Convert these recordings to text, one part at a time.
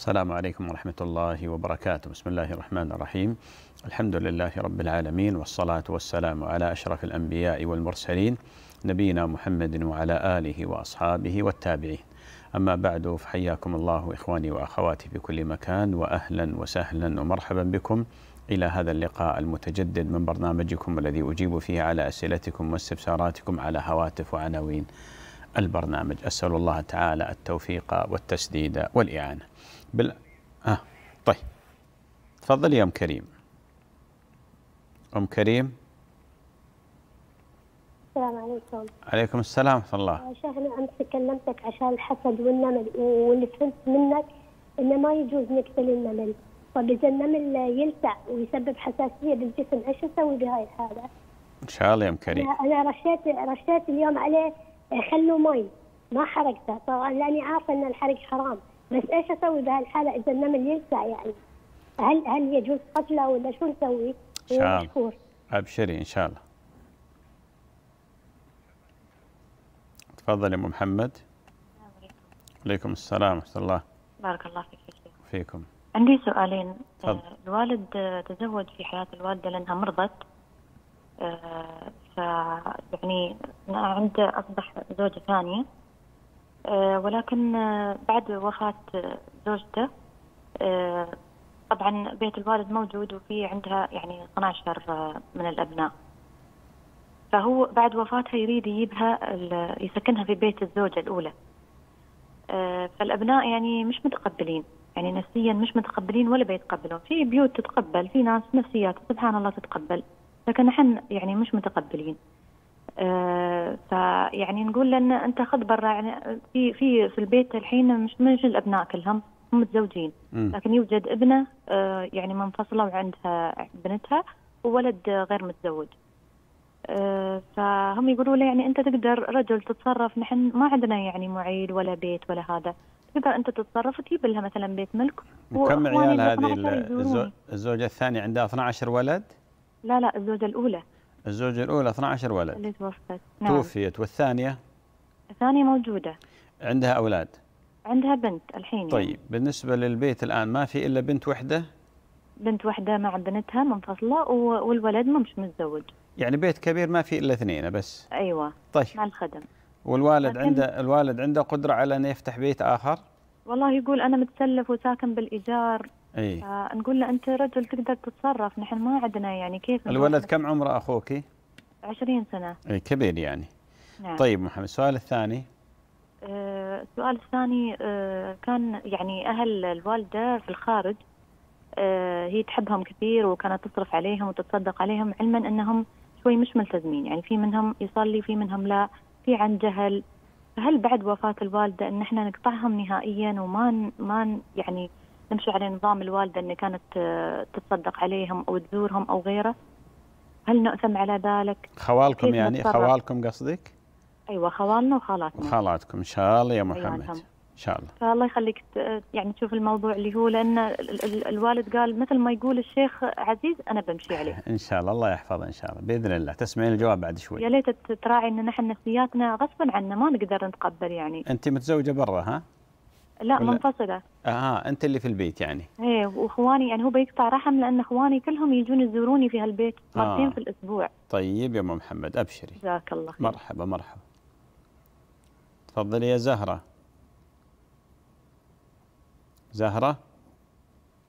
السلام عليكم ورحمة الله وبركاته. بسم الله الرحمن الرحيم. الحمد لله رب العالمين والصلاة والسلام على أشرف الأنبياء والمرسلين نبينا محمد وعلى آله وأصحابه والتابعين. أما بعد فحياكم الله إخواني وأخواتي في كل مكان وأهلا وسهلا ومرحبا بكم إلى هذا اللقاء المتجدد من برنامجكم الذي أجيب فيه على أسئلتكم واستفساراتكم على هواتف وعناوين البرنامج. أسأل الله تعالى التوفيق والتسديد والإعانة. بال... آه طيب. تفضل يا أم كريم. أم كريم. السلام عليكم. عليكم السلام ورحمة الله. شيخ أنا أمس كلمتك عشان الحسد والنمل واللي فهمت منك إنه ما يجوز نقتل النمل. طب إذا النمل يلسع ويسبب حساسية بالجسم إيش أسوي بهاي الحالة؟ إن شاء الله يا أم كريم. أنا أنا رشيت رشيت اليوم عليه خلوا مي ما حرقته. طبعا لأني عارفة إن الحرق حرام. بس إيش أسوي بهاي الحاله اذا النمل يلسع يعني؟ هل هل يجوز قتله ولا شو نسوي؟ إن شاء الله. أبشري إن شاء الله. تفضل يا أم محمد. عليكم السلام ورحمة الله. بارك الله فيك شيخ فيكم. عندي سؤالين. تفضل. آه، الوالد تزوج في حياة الوالدة لأنها مرضت. آه، ف يعني عنده أصبح زوجة ثانية. آه، ولكن آه، بعد وفاة آه، زوجته آه، طبعا بيت الوالد موجود وفي عندها يعني 12 آه، من الأبناء. فهو بعد وفاتها يريد يجيبها يسكنها في بيت الزوجة الأولى. آه، فالأبناء يعني مش متقبلين. يعني نفسيا مش متقبلين ولا بيتقبلون. في بيوت تتقبل في ناس نفسيات سبحان الله تتقبل. لكن نحن يعني مش متقبلين. آه، فيعني نقول لأن أنت خذ برا يعني في في في البيت الحين مش مش الأبناء كلهم هم متزوجين. لكن يوجد ابنة آه، يعني منفصلة وعندها بنتها وولد آه، غير متزوج. آه، فهم يقولوا لي يعني أنت تقدر رجل تتصرف نحن ما عندنا يعني معيل ولا بيت ولا هذا. تقدر أنت تتصرف وتجيب لها مثلا بيت ملك وكم عيال ال هذه؟ 12 ال- يزوروني. الزو- الزوجة الثانية عندها 12 ولد؟ لا لا الزوجة الأولى. الزوجة الأولى 12 ولد. اللي توفت. نعم. توفيت والثانية؟ الثانية موجودة. عندها أولاد؟ عندها بنت الحين يعني. طيب بالنسبة للبيت الآن ما في إلا بنت وحدة؟ بنت واحدة مع بنتها منفصلة والولد مش متزوج. يعني بيت كبير ما في إلا اثنين بس. أيوة. طيب. مع الخدم. والوالد عنده الوالد عنده قدرة على أن يفتح بيت آخر؟ والله يقول أنا متسلف وساكن بالإيجار. أي. فنقول له أنت رجل تقدر تتصرف. نحن ما عندنا يعني. كيف الولد كم عمره أخوك؟ عشرين سنة. أي كبير يعني. نعم. طيب محمد السؤال الثاني. آه، السؤال الثاني آه، كان يعني أهل الوالدة في الخارج آه، هي تحبهم كثير وكانت تصرف عليهم وتتصدق عليهم علما أنهم شوي مش ملتزمين. يعني في منهم يصلي في منهم لا في عن جهل. فهل بعد وفاة الوالدة أن إحنا نقطعهم نهائيا وما ما يعني نمشي على نظام الوالدة أن كانت آه، تتصدق عليهم أو تزورهم أو غيره هل نؤثم على ذلك؟ خوالكم يعني نتصرف؟ خوالكم قصدك؟ أيوة خوالنا وخالاتنا خالاتكم إن شاء الله يا أيوة محمد نعم. إن شاء الله فالله يخليك يعني تشوف الموضوع اللي هو ال- الوالد قال مثل ما يقول الشيخ عزيز أنا بمشي عليه إن شاء الله الله يحفظه إن شاء الله بإذن الله تسمعين الجواب بعد شوي يا ليت تراعي إن نحن نفسياتنا غصبا عنا ما نقدر نتقبل يعني أنت متزوجة برا ها؟ لا منفصلة. آه أنت اللي في البيت يعني. إيه وإخواني يعني هو بيقطع رحم لأن إخواني كلهم يجون يزوروني في هالبيت مرتين آه. في الأسبوع. طيب يا أم محمد أبشري. جزاك الله خير. مرحبا مرحبا. تفضلي يا زهرة. زهرة؟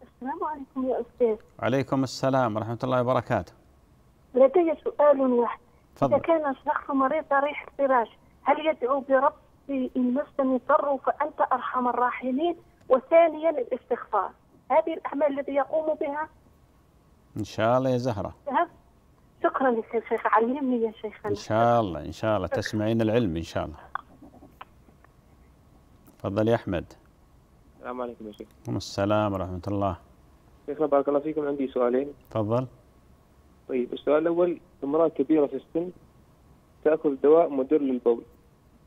السلام عليكم يا أستاذ. عليكم السلام ورحمة الله وبركاته. لدي سؤال واحد. إذا تفضل كان الشخص مريض ريح الفراش هل يدعو برب؟ إن مسني ضر فأنت أرحم الراحمين وثانيا الاستغفار. هذه الأعمال التي يقوم بها؟ إن شاء الله يا زهرة. ها؟ شكرا لك يا شيخ علمني يا شيخنا إن شاء الله إن شاء الله. تسمعين العلم إن شاء الله. تفضل يا أحمد. السلام عليكم يا شيخ. وعليكم السلام ورحمة الله. شيخنا بارك الله فيكم. عندي سؤالين. تفضل. طيب السؤال الأول امرأة كبيرة في السن تأخذ دواء مدر للبول.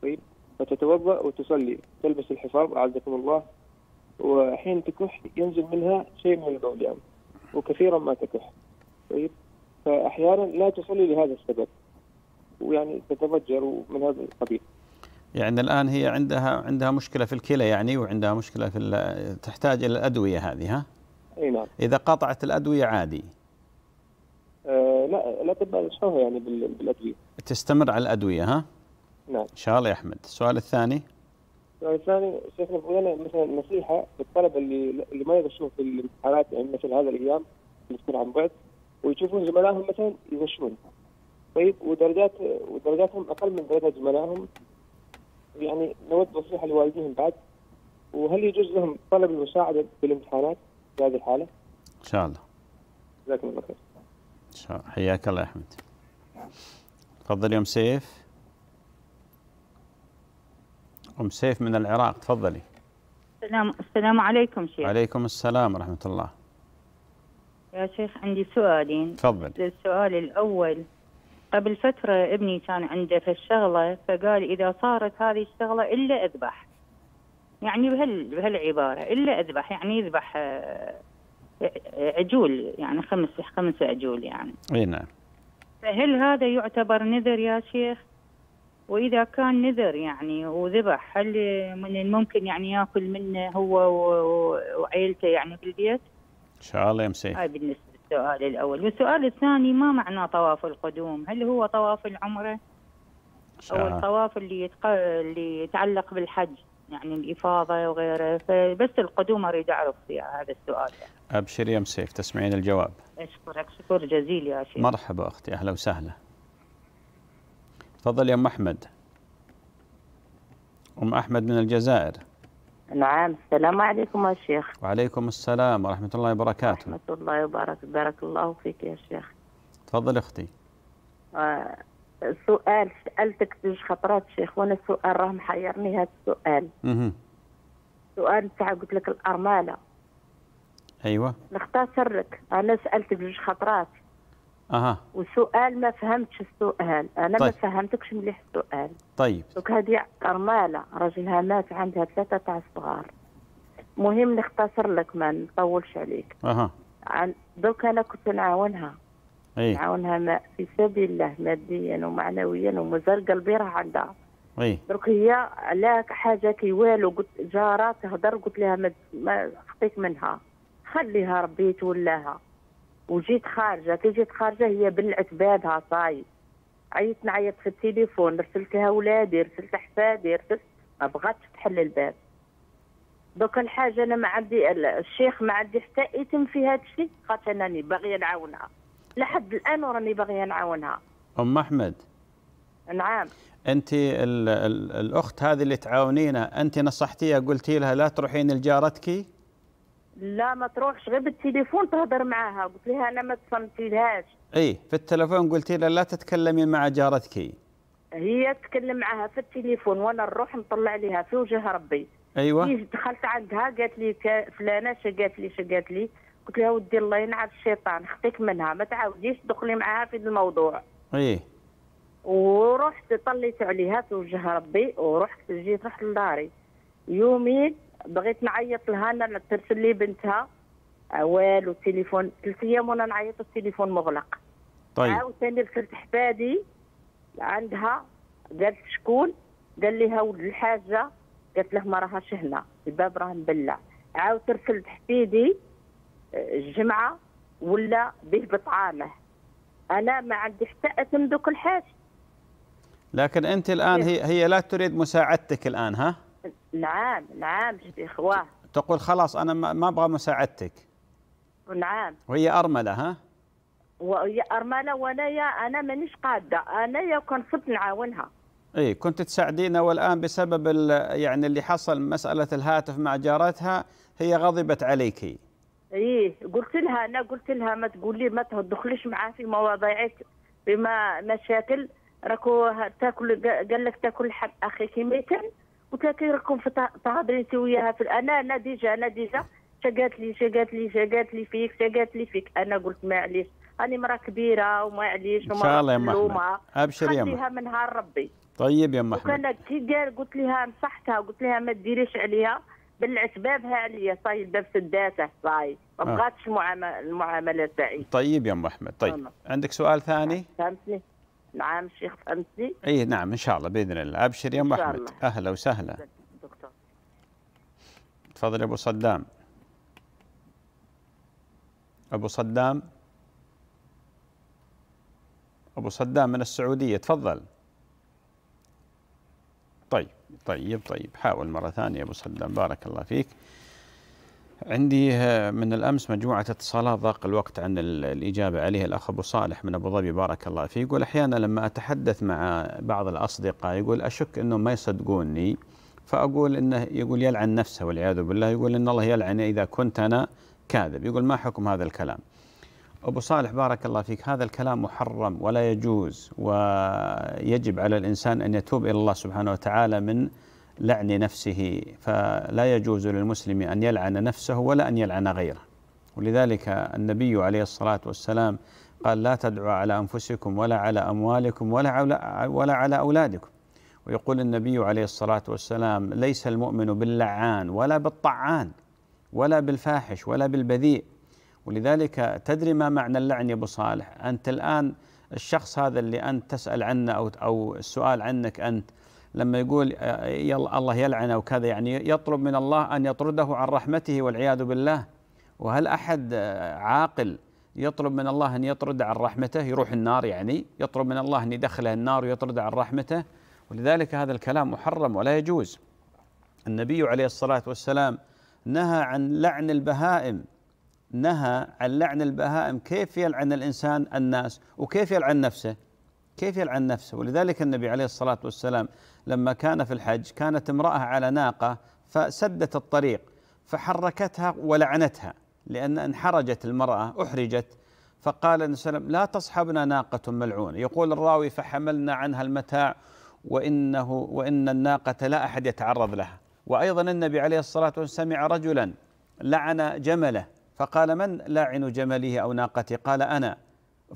طيب. فتتوضأ وتصلي. تلبس الحفاظ أعزكم الله وحين تكح ينزل منها شيء من البول يعني وكثيرا ما تكح. طيب؟ فأحيانا لا تصلي لهذا السبب ويعني تتضجر من هذا القبيل. يعني الآن هي عندها عندها مشكلة في الكلى يعني وعندها مشكلة في تحتاج إلى الأدوية هذه ها؟ أي نعم. إذا قطعت الأدوية عادي. آه لا الاطباء ينصحوها يعني بال- بالأدوية؟ تستمر على الأدوية ها؟ نعم. إن شاء الله يا أحمد. السؤال الثاني؟ السؤال الثاني شيخنا بقول مثلا نصيحة للطلبة اللي اللي ما يغشون في الامتحانات يعني مثل هذا الأيام اللي تكون عن بعد ويشوفون زملائهم مثلا يغشون. طيب ودرجات ودرجاتهم أقل من درجات زملائهم. يعني نود نصيحة لوالديهم بعد. وهل يجوز لهم طلب المساعدة في الامتحانات في هذه الحالة؟ إن شاء الله. جزاكم الله خير. إن شاء الله حياك الله يا أحمد. تفضل يا أم سيف. أم سيف من العراق تفضلي. السلام السلام عليكم شيخ. عليكم السلام ورحمة الله. يا شيخ عندي سؤالين. تفضل. السؤال الأول قبل فترة ابني كان عنده في الشغلة فقال إذا صارت هذه الشغلة إلا أذبح. يعني بهال بهالعبارة إلا أذبح يعني يذبح آه، عجول يعني خمس خمس عجول يعني. إي نعم. فهل هذا يعتبر نذر يا شيخ؟ وإذا كان نذر يعني وذبح هل من الممكن يعني يأكل منه هو وعيلته يعني في البيت؟ إن شاء الله يا مسيح هاي بالنسبة للسؤال الأول، والسؤال الثاني ما معنى طواف القدوم؟ هل هو طواف العمرة؟ إن أو شاء الله. الطواف اللي يتق... اللي يتعلق بالحج يعني الإفاضة وغيره، فبس القدوم أريد أعرف في هذا السؤال. أبشر يا مسيف تسمعين الجواب. أشكرك. شكر جزيل يا شيخ. مرحبا أختي. أهلا وسهلا. تفضل يا أم أحمد. أم أحمد من الجزائر. نعم السلام عليكم يا شيخ. وعليكم السلام ورحمة الله وبركاته. ورحمة الله وبركاته بارك الله فيك يا شيخ. تفضل أختي. آه سؤال سألتك زوج خطرات شيخ وأنا السؤال راه محيرني هذا السؤال. أها سؤال تاع قلت لك الأرملة. أيوه. نختصر لك أنا سألتك زوج خطرات. أها. وسؤال ما فهمتش السؤال. ما طيب. فهمتكش مليح السؤال. طيب. دوك هذه أرملة راجلها مات عندها ثلاثة تاع صغار. مهم نختصر لك ما نطولش عليك. أها. عن دوك أنا كنت نعاونها. اي نعاونها ما في سبيل الله ماديا ومعنويا ومازال قلبي راه عندها. اي درك هي على حاجة كي والو قلت جارات تهضر قلت لها ما, ما خطيت منها. خليها ربي تولاها وجيت خارجة كي جيت خارجة هي بلعت بابها صاي عيطت نعيط في التليفون رسلت لها ولادي رسلت احفادي رسلت ما بغاتش تحل الباب. دوك الحاجة أنا ما عندي الشيخ ما عندي حتى اثم في هذا الشيء خاطر أنني باغية نعاونها. لحد الآن وراني باغية نعاونها. أم أحمد. نعم. أنت ال ال الأخت هذه اللي تعاونينها أنت نصحتيها قلتي لها لا تروحين لجارتك؟ لا ما تروحش غير بالتليفون تهضر معاها. قلت لها أنا ما تصنتيلهاش إي في التلفون قلتي لها لا تتكلمين مع جارتك. هي تكلم معاها في التليفون وأنا نروح نطلع لها في وجه ربي. أيوه. كي دخلت عندها قالت لي فلانة شا قالت لي شا قالت لي؟ قلت لها ودي الله ينعس الشيطان خطيك منها ما تعاوديش تدخلي معاها في الموضوع. إي. ورحت طليت عليها في وجه ربي ورحت جيت رحت لداري. يومين بغيت نعيط لها أنا ترسل لي بنتها والو التليفون ثلاث أيام وأنا نعيط التليفون مغلق. طيب. عاوتاني رسلت حفادي عندها قالت شكون؟ قال لها ولد الحاجة. قالت له ما راهاش هنا الباب راه مبلع. عاود رسلت حفيدي آه، الجمعة ولا به بطعامه. أنا ما عندي حتى اثم دوك الحاجة لكن أنت الآن هي هي لا تريد مساعدتك الآن ها؟ نعم نعم شيخ واه تقول خلاص أنا ما أبغى مساعدتك. نعم. وهي أرملة ها؟ ويا أرملة وانايا أنا مانيش قادة. انايا كان صرت نعاونها. إي كنت تساعدينا والآن بسبب يعني اللي حصل مسألة الهاتف مع جارتها هي غضبت عليك. إيه قلت لها أنا قلت لها ما تقولي ما تدخليش معاه في مواضيع بما مشاكل. راكو تاكل قال لك تاكل حق أخيك ميتا. قلت لها كي راكم في ت- تهضري انت وياها في أنا أنا déjà أنا déjà شا قالت لي شا قالت لي شا قالت لي فيك شا قالت لي فيك. أنا قلت معليش. راني مرا كبيرة ومعليش إن شاء الله يا مظلومه أبشر يا خليها من نهار ربي. طيب يا ام احمد وكان كي قال قلت لها نصحتها قلت لها ما ديريش عليها. بلعت بابها عليا. صاي الباب سداته صاي. ما آه. بغاتش المعامله تاعي طيب يا ام احمد طيب. عندك سؤال ثاني؟ فهمتني؟ نعم شيخ فهمتني اي نعم إن شاء الله بإذن الله. أبشر يا أم أحمد. أهلا وسهلا. دكتور. تفضل يا أبو صدام. أبو صدام. أبو صدام من السعودية تفضل. طيب طيب طيب. حاول مرة ثانية أبو صدام. بارك الله فيك. عندي آه، من الأمس مجموعة اتصالات ضاق الوقت عن ال- الإجابة عليها الأخ أبو صالح من أبو ظبي بارك الله فيه يقول أحيانا لما أتحدث مع بعض الأصدقاء يقول أشك إنهم ما يصدقوني فأقول إنه يقول يلعن نفسه والعياذ بالله يقول إن الله يلعن إذا كنت أنا كاذب. يقول ما حكم هذا الكلام؟ أبو صالح بارك الله فيك هذا الكلام محرم ولا يجوز ويجب على الإنسان أن يتوب إلى الله سبحانه وتعالى من لعن نفسه فلا يجوز للمسلم أن يلعن نفسه ولا أن يلعن غيره. ولذلك النبي عليه الصلاة والسلام قال لا تدعوا على أنفسكم ولا على أموالكم ولا على ولا على أولادكم. ويقول النبي عليه الصلاة والسلام ليس المؤمن باللعان ولا بالطعان ولا بالفاحش ولا بالبذيء. ولذلك تدري ما معنى اللعن يا أبو صالح؟ أنت الآن الشخص هذا اللي أنت تسأل عنه أو أو السؤال عنك أنت لما يقول آه، الله يلعنه وكذا يعني يطلب من الله أن يطرده عن رحمته والعياذ بالله. وهل أحد آه، عاقل يطلب من الله أن يطرد عن رحمته؟ يروح النار يعني يطلب من الله أن يدخله النار ويطرد عن رحمته. ولذلك هذا الكلام محرم ولا يجوز. النبي عليه الصلاة والسلام نهى عن لعن البهائم. نهى عن لعن البهائم. كيف يلعن الإنسان الناس؟ وكيف يلعن نفسه؟ كيف يلعن نفسه؟ ولذلك النبي عليه الصلاة والسلام لما كان في الحج كانت امرأة على ناقة فسدت الطريق فحركتها ولعنتها لأن انحرجت المرأة أحرجت فقال النبي صلى الله عليه وسلم لا تصحبنا ناقة ملعونة. يقول الراوي فحملنا عنها المتاع وإنه وإن الناقة لا أحد يتعرض لها. وأيضا النبي عليه الصلاة والسلام سمع رجلا لعن جمله فقال من لاعن جمله أو ناقته؟ قال أنا.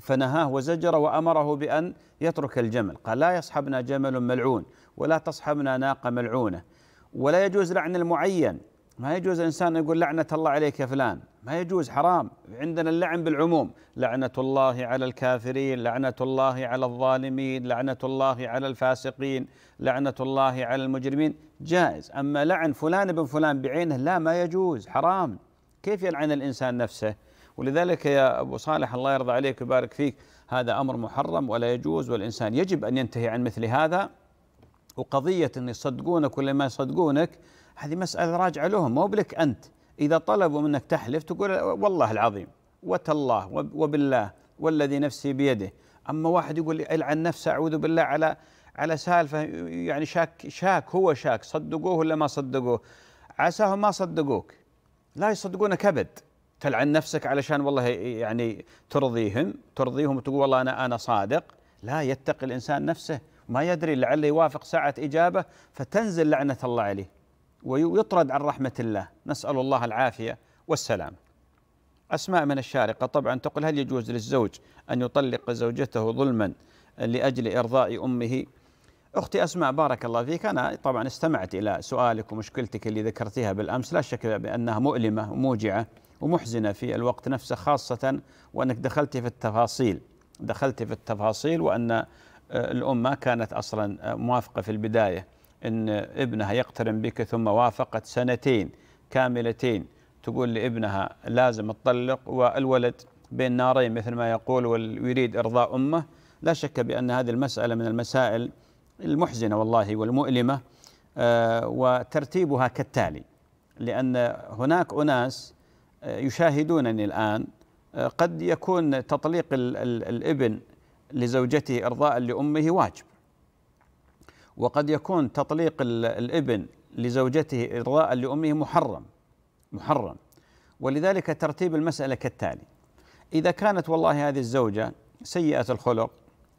فنهاه وزجر وأمره بأن يترك الجمل. قال لا يصحبنا جمل ملعون. ولا تصحبنا ناقة ملعونة. ولا يجوز لعن المعين. ما يجوز الانسان يقول لعنة الله عليك يا فلان. ما يجوز حرام. عندنا اللعن بالعموم. لعنة الله على الكافرين لعنة الله على الظالمين لعنة الله على الفاسقين لعنة الله على المجرمين. جائز. أما لعن فلان بن فلان بعينه لا ما يجوز. حرام. كيف يلعن الإنسان نفسه؟ ولذلك يا أبو صالح الله يرضى عليك ويبارك فيك هذا أمر محرم ولا يجوز والإنسان يجب أن ينتهي عن مثل هذا. وقضية ان يصدقونك ولا ما يصدقونك هذه مسألة راجعة لهم مو بلك أنت. إذا طلبوا منك تحلف تقول والله العظيم وتالله وب- وبالله والذي نفسي بيده. أما واحد يقول إلعن نفسه أعوذ بالله على على سالفة يعني شاك شاك هو شاك صدقوه ولا ما صدقوه؟ عساهم ما صدقوك. لا يصدقونك أبد. تلعن نفسك علشان والله يعني ترضيهم ترضيهم وتقول والله أنا أنا صادق. لا يتقي الإنسان نفسه. ما يدري لعله يوافق ساعة إجابة فتنزل لعنة الله عليه ويطرد عن رحمة الله. نسأل الله العافية والسلام. أسماء من الشارقة طبعا تقول هل يجوز للزوج أن يطلق زوجته ظلما لأجل إرضاء أمه؟ أختي أسماء بارك الله فيك. أنا طبعا استمعت إلى سؤالك ومشكلتك اللي ذكرتيها بالأمس لا شك بأنها مؤلمة وموجعة ومحزنة في الوقت نفسه خاصة وأنك دخلت في التفاصيل. دخلت في التفاصيل وأن الام ما كانت أصلا آه، موافقة في البداية إن ابنها يقترن بك ثم وافقت سنتين كاملتين. تقول لابنها لازم تطلق والولد بين نارين مثل ما يقول ويريد إرضاء أمه. لا شك بأن هذه المسألة من المسائل المحزنة والله والمؤلمة آه، وترتيبها كالتالي لأن هناك أناس آه، يشاهدونني الآن آه، قد يكون تطليق ال- ال- الابن لزوجته إرضاء لأمه واجب. وقد يكون تطليق ال- الإبن لزوجته إرضاء لأمه محرم محرم. ولذلك ترتيب المسألة كالتالي. إذا كانت والله هذه الزوجة سيئة الخلق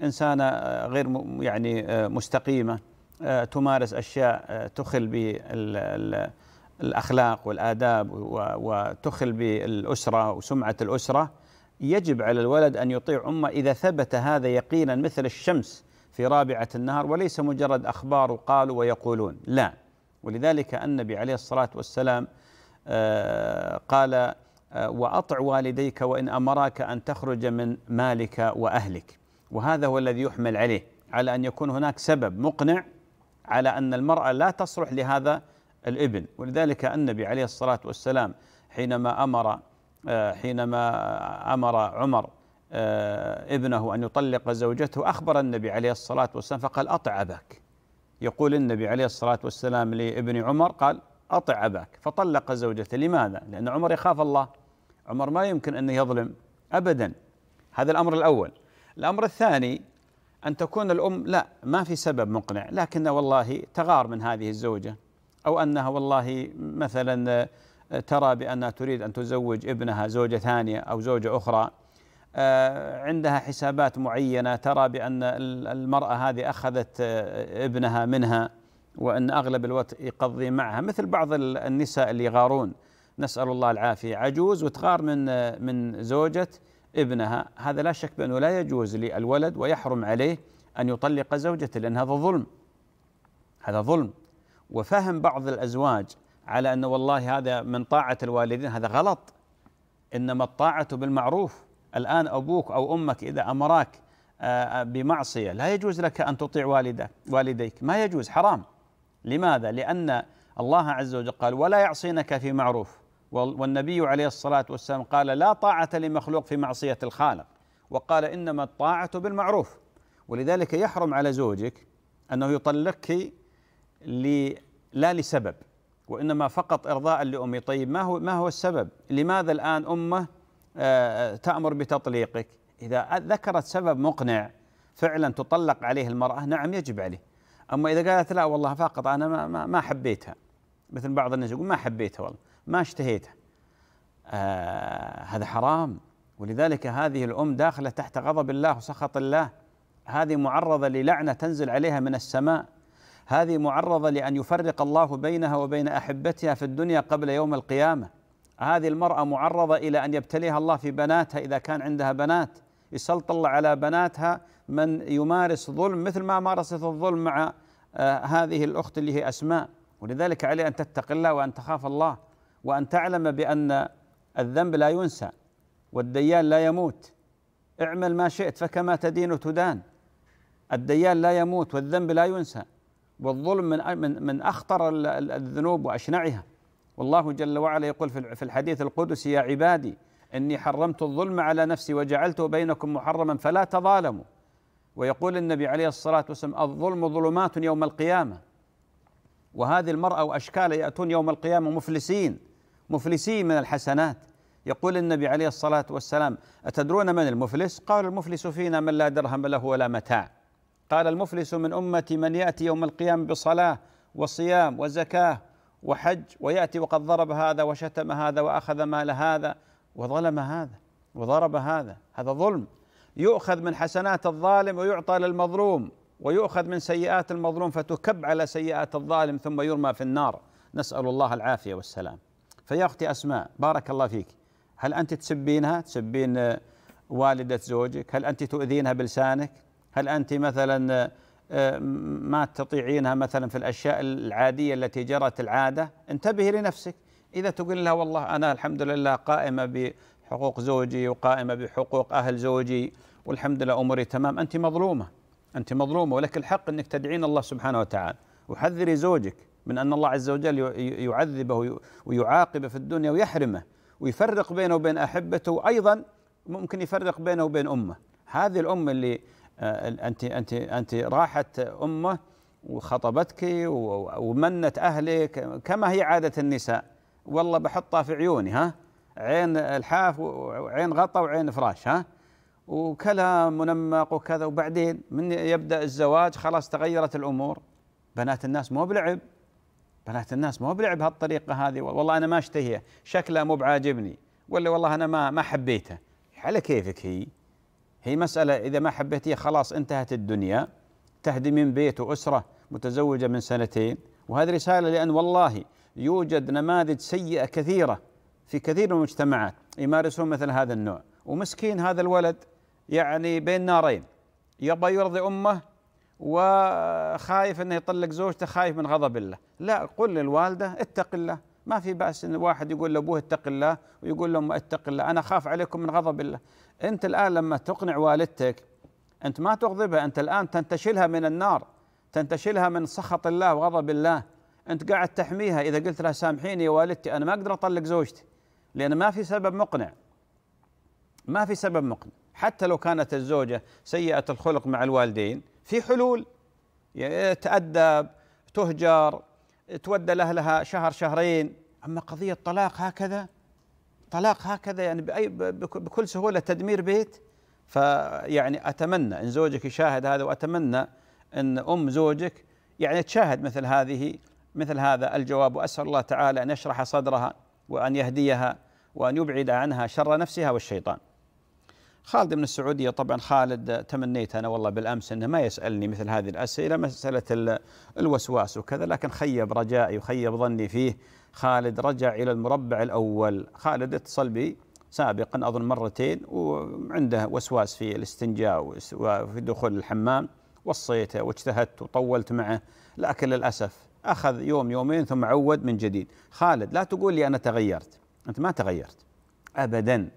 إنسانة آه، غير يعني آه، مستقيمة آه، تمارس أشياء تخل بالاخلاق والآداب وتخل بالأسرة وسمعة الأسرة يجب على الولد أن يطيع أمه إذا ثبت هذا يقينا مثل الشمس في رابعة النهار وليس مجرد أخبار قالوا ويقولون. لا. ولذلك النبي عليه الصلاة والسلام آه، قال آه، وأطع والديك وإن أمراك أن تخرج من مالك وأهلك. وهذا هو الذي يحمل عليه على أن يكون هناك سبب مقنع على أن المرأة لا تصلح لهذا الإبن. ولذلك النبي عليه الصلاة والسلام حينما آه، حينما أمر عمر آه، ابنه أن يطلق زوجته أخبر النبي عليه الصلاة والسلام فقال أطع أباك. يقول النبي عليه الصلاة والسلام لابن عمر قال أطع أباك. فطلق زوجته. لماذا؟ لأن عمر يخاف الله. عمر ما يمكن أن يظلم ابدا. هذا الأمر الأول. الأمر الثاني أن تكون الأم لا ما في سبب مقنع لكن والله تغار من هذه الزوجة. أو أنها والله مثلا ترى بأنها تريد أن تزوج ابنها زوجة ثانية أو زوجة أخرى. آه، عندها حسابات معينة ترى بأن المرأة هذه أخذت آه، ابنها منها وأن أغلب الوقت يقضي معها مثل بعض النساء اللي يغارون. نسأل الله العافية. عجوز وتغار من آه، من زوجة ابنها. هذا لا شك بأنه لا يجوز للولد ويحرم عليه أن يطلق زوجته لأن هذا ظلم. هذا ظلم. وفهم بعض الأزواج على أن والله هذا من طاعة الوالدين هذا غلط. إنما الطاعة بالمعروف. الآن أبوك أو أمك إذا أمراك آه، آه، بمعصية لا يجوز لك أن تطيع والدك والديك. ما يجوز حرام. لماذا؟ لأن الله عز وجل قال ولا يعصينك في معروف. والنبي عليه الصلاة والسلام قال لا طاعة لمخلوق في معصية الخالق. وقال إنما الطاعة بالمعروف. ولذلك يحرم على زوجك أنه يطلقك لا لسبب. وإنما فقط إرضاء لأمي طيب ما هو ما هو السبب؟ لماذا الآن أمه آه، تأمر بتطليقك؟ إذا ذكرت سبب مقنع فعلا تطلق عليه المرأة نعم يجب عليه. أما إذا قالت لا والله فقط أنا ما ما, ما حبيتها مثل بعض الناس يقول ما حبيتها والله ما اشتهيتها. آه هذا حرام ولذلك هذه الأم داخلة تحت غضب الله وسخط الله هذه معرضة للعنة تنزل عليها من السماء هذه معرضة لأن يفرق الله بينها وبين أحبتها في الدنيا قبل يوم القيامة. هذه المرأة معرضة إلى أن يبتليها الله في بناتها إذا كان عندها بنات. يسلط الله على بناتها من يمارس ظلم مثل ما مارست الظلم مع آه هذه الأخت اللي هي أسماء. ولذلك عليه أن تتقي الله وأن تخاف الله وأن تعلم بأن الذنب لا ينسى والديان لا يموت. اعمل ما شئت فكما تدين تدان الديان لا يموت والذنب لا ينسى. والظلم من من من أخطر الذنوب وأشنعها. والله جل وعلا يقول في الحديث القدسي يا عبادي إني حرمت الظلم على نفسي وجعلته بينكم محرما فلا تظالموا. ويقول النبي عليه الصلاة والسلام الظلم ظلمات يوم القيامة. وهذه المرأة واشكال يأتون يوم القيامة مفلسين مفلسين من الحسنات. يقول النبي عليه الصلاة والسلام أتدرون من المفلس؟ قال المفلس فينا من لا درهم له ولا متاع. قال المفلس من امتي من يأتي يوم القيامة بصلاة وصيام وزكاه وحج ويأتي وقد ضرب هذا وشتم هذا وأخذ مال هذا وظلم هذا وضرب هذا. هذا ظلم. يؤخذ من حسنات الظالم ويعطى للمظلوم ويؤخذ من سيئات المظلوم فتكب على سيئات الظالم ثم يرمى في النار. نسأل الله العافية والسلام. فيا أختي أسماء بارك الله فيك. هل أنت تسبينها؟ تسبين والدة زوجك؟ هل أنت تؤذينها بلسانك؟ هل أنت مثلا آه، ما تطيعينها مثلا في الأشياء العادية التي جرت العادة؟ انتبهي لنفسك. إذا تقول لها والله أنا الحمد لله قائمة بحقوق زوجي وقائمة بحقوق أهل زوجي والحمد لله أموري تمام أنت مظلومة. أنت مظلومة ولك الحق أنك تدعين الله سبحانه وتعالى. وحذري زوجك من أن الله عز وجل يعذبه ويعاقبه في الدنيا ويحرمه ويفرق بينه وبين أحبته وأيضا ممكن يفرق بينه وبين أمه. هذه الأم اللي انت انت أنت راحت أمه وخطبتك ومنت أهلك كما هي عادة النساء. والله بحطها في عيوني ها؟ عين الحاف وعين غطا وعين فراش ها؟ وكلام منمق وكذا. وبعدين من يبدأ الزواج خلاص تغيرت الأمور. بنات الناس مو بلعب. بنات الناس مو بلعب هالطريقة هذه. والله أنا ما أشتهيها. شكلها مو بعاجبني. ولا والله أنا ما ما حبيته على كيفك هي؟ هي مسألة إذا ما حبيتيه خلاص انتهت الدنيا تهدمين بيت وأسرة متزوجة من سنتين. وهذه رسالة لأن والله يوجد نماذج سيئة كثيرة في كثير من المجتمعات يمارسون مثل هذا النوع. ومسكين هذا الولد يعني بين نارين يبغى يرضي أمه وخايف إنه يطلق زوجته خايف من غضب الله. لا قل للوالدة اتق الله. ما في بأس إن واحد يقول لأبوه اتق الله ويقول لأمه اتق الله. أنا أخاف عليكم من غضب الله. أنت الآن لما تقنع والدتك أنت ما تغضبها. أنت الآن تنتشلها من النار تنتشلها من سخط الله وغضب الله. أنت قاعد تحميها. إذا قلت لها سامحيني يا والدتي أنا ما أقدر أطلق زوجتي لأن ما في سبب مقنع. ما في سبب مقنع. حتى لو كانت الزوجة سيئة الخلق مع الوالدين في حلول. تأدب تهجر تودى لأهلها شهر شهرين. أما قضية طلاق هكذا؟ طلاق هكذا يعني بأي بكل سهولة تدمير بيت؟ فيعني أتمنى إن زوجك يشاهد هذا وأتمنى أن أم زوجك يعني تشاهد مثل هذه مثل هذا الجواب. وأسأل الله تعالى أن يشرح صدرها وأن يهديها وأن يبعد عنها شر نفسها والشيطان. خالد من السعودية طبعا خالد تمنيت أنا والله بالأمس أنه ما يسألني مثل هذه الأسئلة مسألة الوسواس وكذا لكن خيب رجائي وخيب ظني فيه. خالد رجع إلى المربع الأول. خالد اتصل بي سابقا أظن مرتين وعنده وسواس في الاستنجاء وفي دخول الحمام وصيته واجتهدت وطولت معه لكن للأسف أخذ يوم يومين ثم عود من جديد. خالد لا تقول لي أنا تغيرت. أنت ما تغيرت. أبدا.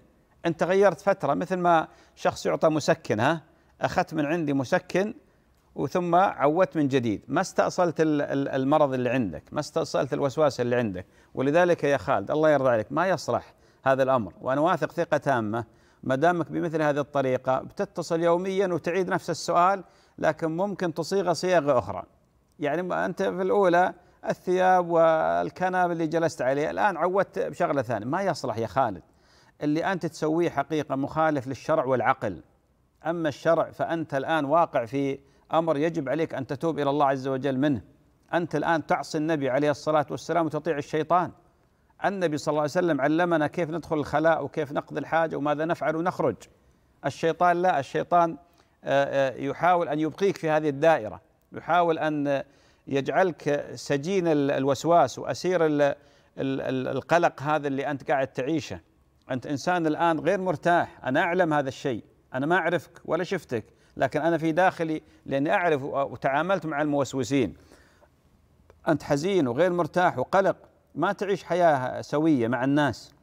أنت غيرت فترة مثل ما شخص يعطى مسكن ها؟ أخذت من عندي مسكن وثم عودت من جديد. ما استأصلت المرض اللي عندك ما استأصلت الوسواس اللي عندك. ولذلك يا خالد الله يرضى عليك ما يصلح هذا الأمر. وأنا واثق ثقة تامة ما دامك بمثل هذه الطريقة بتتصل يوميا وتعيد نفس السؤال لكن ممكن تصيغ صيغة أخرى. يعني أنت في الأولى الثياب والكنب اللي جلست عليه الآن عودت بشغلة ثانية. ما يصلح يا خالد. اللي أنت تسويه حقيقة مخالف للشرع والعقل. أما الشرع فأنت الآن واقع في أمر يجب عليك أن تتوب إلى الله عز وجل منه. أنت الآن تعصي النبي عليه الصلاة والسلام وتطيع الشيطان. النبي صلى الله عليه وسلم علمنا كيف ندخل الخلاء وكيف نقضي الحاجة وماذا نفعل ونخرج. الشيطان لا الشيطان آه، آه، يحاول أن يبقيك في هذه الدائرة. يحاول أن يجعلك سجين الوسواس وأسير القلق هذا اللي أنت قاعد تعيشه. أنت إنسان الآن غير مرتاح. أنا أعلم هذا الشيء. أنا ما أعرفك ولا شفتك. لكن أنا في داخلي لأني أعرف وتعاملت مع الموسوسين. أنت حزين وغير مرتاح وقلق. ما تعيش حياة سوية مع الناس.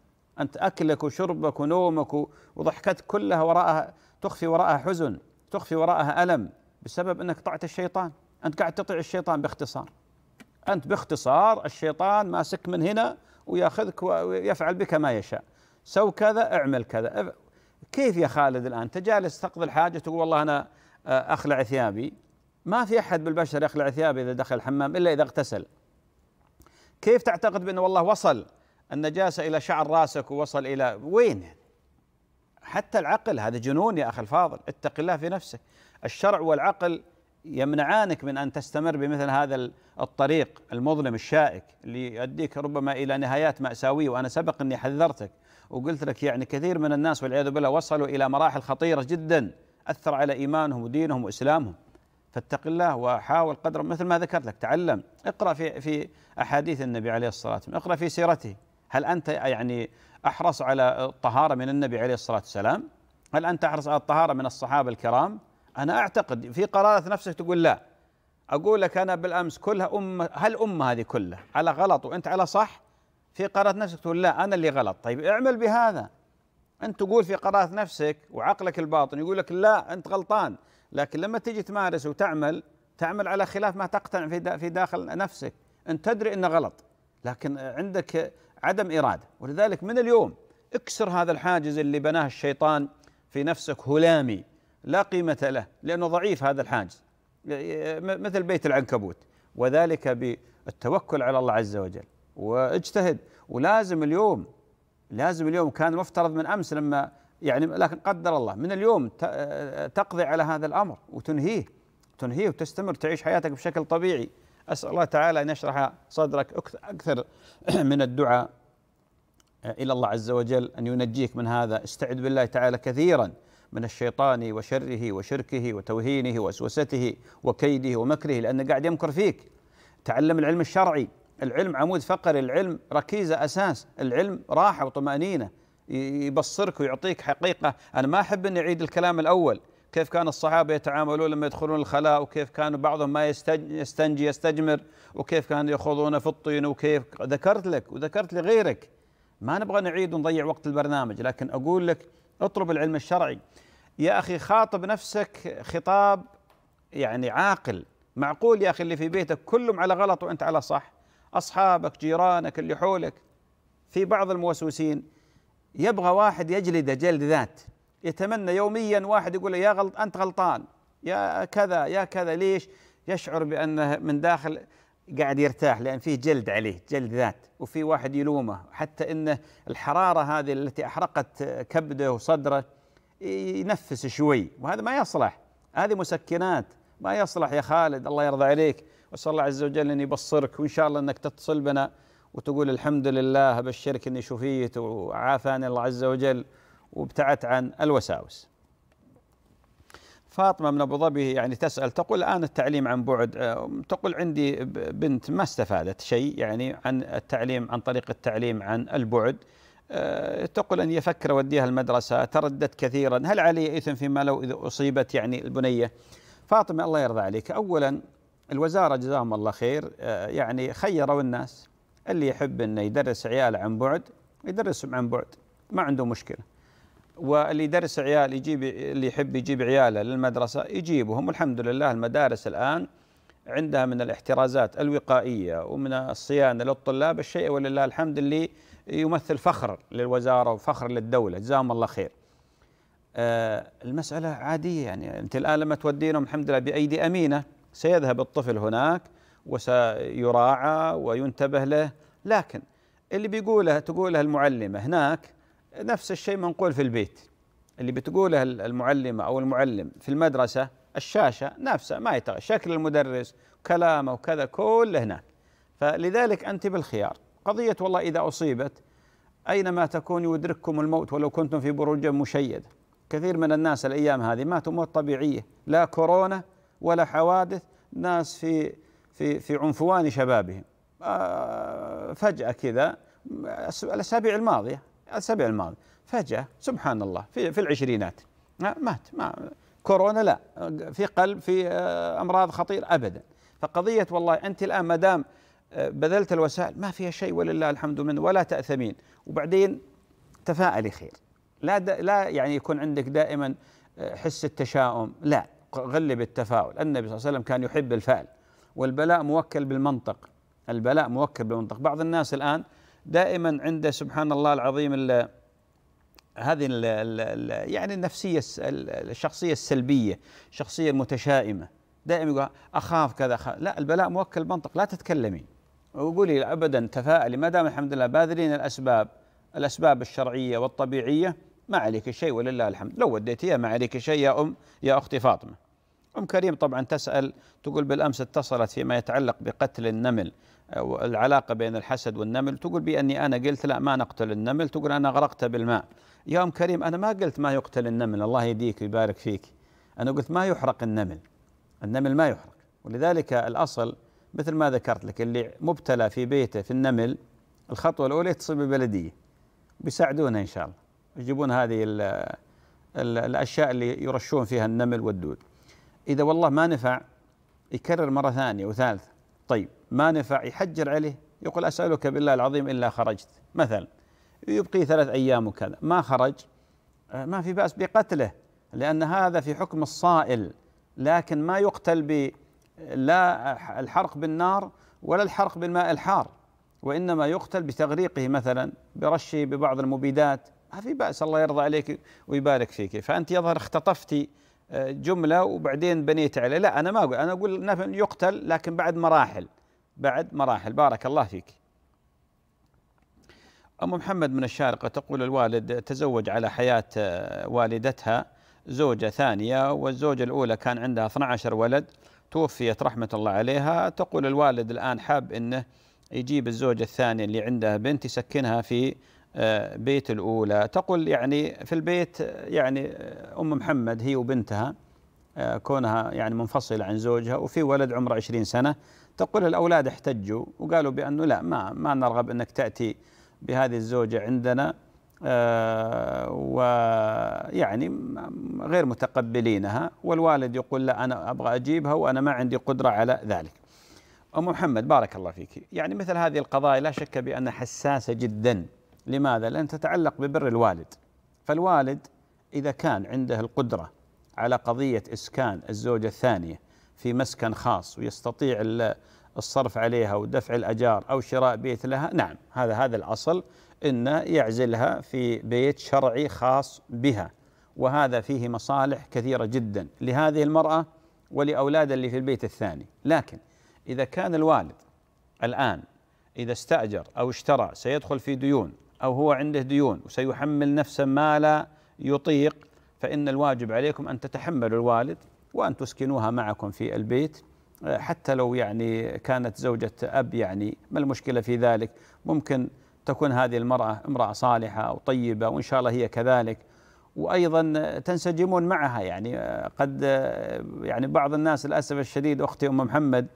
أنت أكلك وشربك ونومك وضحكتك كلها وراءها تخفي وراءها حزن تخفي وراءها ألم بسبب أنك طعت الشيطان. أنت قاعد تطيع الشيطان باختصار. أنت باختصار الشيطان ماسك من هنا وياخذك ويفعل بك ما يشاء. سو كذا اعمل كذا. كيف يا خالد الآن؟ أنت جالس تقضي الحاجة تقول والله أنا آه، أخلع ثيابي. ما في أحد بالبشر يخلع ثيابه إذا دخل الحمام إلا إذا اغتسل. كيف تعتقد بأن والله وصل النجاسة إلى شعر راسك ووصل إلى وين؟ حتى العقل هذا جنون يا أخي الفاضل. اتق الله في نفسك. الشرع والعقل يمنعانك من أن تستمر بمثل هذا الطريق المظلم الشائك اللي يؤديك ربما إلى نهايات مأساوية وأنا سبق أني حذرتك. وقلت لك يعني كثير من الناس والعياذ بالله وصلوا إلى مراحل خطيرة جدا أثر على إيمانهم ودينهم وإسلامهم. فاتق الله وحاول قدر مثل ما ذكرت لك تعلم. اقرأ في في أحاديث النبي عليه الصلاة والسلام. اقرأ في سيرته. هل أنت يعني أحرص على الطهارة من النبي عليه الصلاة والسلام؟ هل أنت أحرص على الطهارة من الصحابة الكرام؟ أنا أعتقد في قرارة نفسك تقول لا. أقول لك أنا بالأمس كلها ام هل ام هذه كلها على غلط وأنت على صح؟ في قرارة نفسك تقول لا أنا اللي غلط. طيب اعمل بهذا. أنت تقول في قرارة نفسك وعقلك الباطن يقول لك لا أنت غلطان. لكن لما تيجي تمارس وتعمل تعمل على خلاف ما تقتنع في في داخل نفسك. أنت تدري أنه غلط. لكن عندك عدم إرادة. ولذلك من اليوم اكسر هذا الحاجز اللي بناه الشيطان في نفسك هلامي. لا قيمة له لأنه ضعيف هذا الحاجز. مثل بيت العنكبوت. وذلك بالتوكل على الله عز وجل. واجتهد. ولازم اليوم لازم اليوم كان مفترض من أمس لما يعني لكن قدر الله من اليوم تقضي على هذا الأمر وتنهيه تنهيه وتستمر تعيش حياتك بشكل طبيعي. أسأل الله تعالى أن يشرح صدرك أكثر من الدعاء. إلى الله عز وجل أن ينجيك من هذا. استعد بالله تعالى كثيرا من الشيطان وشره وشركه وتوهينه ووسوسته وكيده ومكره لأنه قاعد يمكر فيك. تعلم العلم الشرعي. العلم عمود فقري العلم ركيزة أساس العلم راحة وطمأنينة يبصرك ويعطيك حقيقة. أنا ما أحب أني أعيد الكلام الأول كيف كان الصحابة يتعاملون لما يدخلون الخلاء وكيف كانوا بعضهم ما يستنجي يستجمر وكيف كانوا يخوضون في الطين وكيف ذكرت لك وذكرت لغيرك. ما نبغى نعيد ونضيع وقت البرنامج لكن أقول لك اطلب العلم الشرعي. يا أخي خاطب نفسك خطاب يعني عاقل معقول يا أخي اللي في بيتك كلهم على غلط وأنت على صح؟ أصحابك جيرانك اللي حولك. في بعض الموسوسين يبغى واحد يجلده جلد ذات. يتمنى يوميا واحد يقول له يا غلط أنت غلطان. يا كذا يا كذا ليش؟ يشعر بأنه من داخل قاعد يرتاح لأن فيه جلد عليه جلد ذات. وفي واحد يلومه. حتى أنه الحرارة هذه التي أحرقت كبده وصدره ينفس شوي وهذا ما يصلح. هذه مسكنات. ما يصلح يا خالد الله يرضى عليك. واسال الله عز وجل أن يبصرك وإن شاء الله أنك تتصل بنا وتقول الحمد لله أبشرك أني شفيت وعافاني الله عز وجل وابتعدت عن الوساوس. فاطمة من أبو ظبي يعني تسأل تقول الآن التعليم عن بعد آه، تقول عندي بنت ما استفادت شيء يعني عن التعليم عن طريق التعليم عن البعد؟ آه، تقول اني أفكر أوديها المدرسة ترددت كثيرا هل علي إثم فيما لو إذا أصيبت يعني البنية؟ فاطمة الله يرضى عليك. اولا الوزارة جزاهم الله خير آه، يعني خيروا الناس. اللي يحب إنه يدرس عياله عن بعد يدرسهم عن بعد ما عنده مشكلة. واللي يدرس عيال يجيب اللي يحب يجيب عياله للمدرسة يجيبهم. والحمد لله المدارس الآن عندها من الاحترازات الوقائية ومن الصيانة للطلاب الشيء ولله الحمد اللي يمثل فخر للوزارة وفخر للدولة. جزاهم الله خير. آه المسألة عادية يعني أنت الآن لما تودينهم الحمد لله بأيدي أمينة سيذهب الطفل هناك وسيراعى وينتبه له. لكن اللي بيقوله تقوله المعلمة هناك نفس الشيء منقول في البيت. اللي بتقوله المعلمة أو المعلم في المدرسة الشاشة نفسها ما يتغير شكل المدرس كلامه وكذا كله هناك. فلذلك أنت بالخيار. قضية والله إذا أصيبت أينما تكون يدرككم الموت ولو كنتم في بروج مشيدة. كثير من الناس الأيام هذه ماتوا موت طبيعية لا كورونا ولا حوادث ناس في في في عنفوان شبابهم. آه، فجأة كذا الأسابيع الماضية الأسابيع الماضية فجأة سبحان الله في في العشرينات. مات ما كورونا لا في قلب في آه، أمراض خطيرة أبدا. فقضية والله أنت الآن ما دام آه، بذلت الوسائل ما فيها شيء ولله الحمد منه ولا تأثمين. وبعدين تفاءلي خير. لا لا يعني يكون عندك دائما حس التشاؤم لا. غلب التفاؤل. النبي صلى الله عليه وسلم كان يحب الفعل والبلاء موكل بالمنطق. البلاء موكل بالمنطق. بعض الناس الآن دائما عنده سبحان الله العظيم ال هذه ال ال يعني النفسية الشخصية السلبية الشخصية المتشائمة دائما يقول أخاف كذا أخاف. لا البلاء موكل بالمنطق. لا تتكلمين وقولي أبدا تفائلي ما دام الحمد لله باذلين الأسباب الأسباب الشرعية والطبيعية ما عليك شيء ولله الحمد. لو وديتيها ما عليك شيء يا أم يا أختي فاطمة. أم كريم طبعا تسأل تقول بالأمس اتصلت فيما يتعلق بقتل النمل العلاقة بين الحسد والنمل. تقول بأني أنا قلت لا ما نقتل النمل. تقول أنا غرقته بالماء. يا أم كريم أنا ما قلت ما يقتل النمل. الله يهديك ويبارك فيك. أنا قلت ما يحرق النمل. النمل ما يحرق. ولذلك الأصل مثل ما ذكرت لك اللي مبتلى في بيته في النمل الخطوة الأولى يتصل بالبلدية بيساعدونه إن شاء الله. يجيبون هذه ال ال الأشياء اللي يرشون فيها النمل والدود. إذا والله ما نفع يكرر مرة ثانية وثالثة طيب ما نفع يحجر عليه يقول أسألك بالله العظيم إلا خرجت. مثلا يبقي ثلاث أيام وكذا ما خرج آه، ما في بأس بقتله لأن هذا في حكم الصائل. لكن ما يقتل ب لا الحرق بالنار ولا الحرق بالماء الحار. وإنما يقتل بتغريقه مثلا برشه ببعض المبيدات. ما في بأس الله يرضى عليك ويبارك فيك. فأنت يظهر اختطفتي آه، جملة وبعدين بنيت عليه. لا أنا ما أقول أنا أقول يقتل لكن بعد مراحل. بعد مراحل. بارك الله فيك. أم محمد من الشارقة تقول الوالد تزوج على حياة آه، والدتها زوجة ثانية والزوجة الأولى كان عندها 12 ولد توفيت رحمة الله عليها. تقول الوالد الآن حاب أنه يجيب الزوجة الثانية اللي عندها بنت يسكنها في بيت الأولى. تقول يعني في البيت يعني آه، أم محمد هي وبنتها آه، كونها يعني منفصلة عن زوجها وفي ولد عمره 20 سنة. تقول الأولاد احتجوا وقالوا بأنه لا ما ما نرغب أنك تأتي بهذه الزوجة عندنا ويعني غير متقبلينها. والوالد يقول لا أنا أبغى أجيبها وأنا ما عندي قدرة على ذلك. أم محمد بارك الله فيك. يعني مثل هذه القضايا لا شك بأنها حساسة جدا. لماذا؟ لأن تتعلق ببر الوالد. فالوالد إذا كان عنده القدرة على قضية إسكان الزوجة الثانية في مسكن خاص ويستطيع الصرف عليها ودفع الأجار أو شراء بيت لها نعم هذا هذا الأصل أن يعزلها في بيت شرعي خاص بها. وهذا فيه مصالح كثيرة جدا لهذه المرأة ولأولاد اللي في البيت الثاني. لكن إذا كان الوالد الآن إذا استأجر أو اشترى سيدخل في ديون أو هو عنده ديون وسيحمل نفسه ما لا يطيق فإن الواجب عليكم أن تتحملوا الوالد وأن تسكنوها معكم في البيت حتى لو يعني كانت زوجة أب يعني ما المشكلة في ذلك؟ ممكن تكون هذه المرأة امرأة صالحة أو طيبة وإن شاء الله هي كذلك. وأيضا تنسجمون معها يعني قد يعني بعض الناس للأسف الشديد أختي أم محمد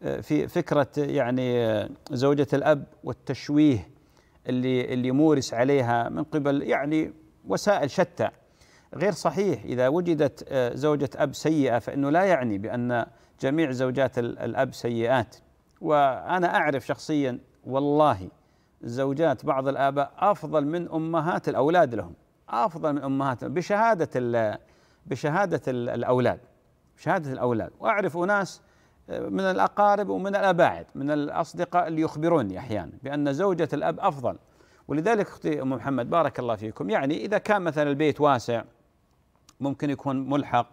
في فكرة يعني زوجة الأب والتشويه اللي اللي مورس عليها من قبل يعني وسائل شتى. غير صحيح إذا وجدت زوجة أب سيئة فإنه لا يعني بأن جميع زوجات الأب سيئات. وأنا أعرف شخصيا والله زوجات بعض الآباء أفضل من أمهات الأولاد لهم. أفضل من أمهات بشهادة بشهادة الأولاد بشهادة الأولاد. وأعرف أناس من الأقارب ومن الأباعد من الأصدقاء اللي يخبروني أحيانا بأن زوجة الأب أفضل. ولذلك أختي أم محمد بارك الله فيكم. يعني إذا كان مثلا البيت واسع ممكن يكون ملحق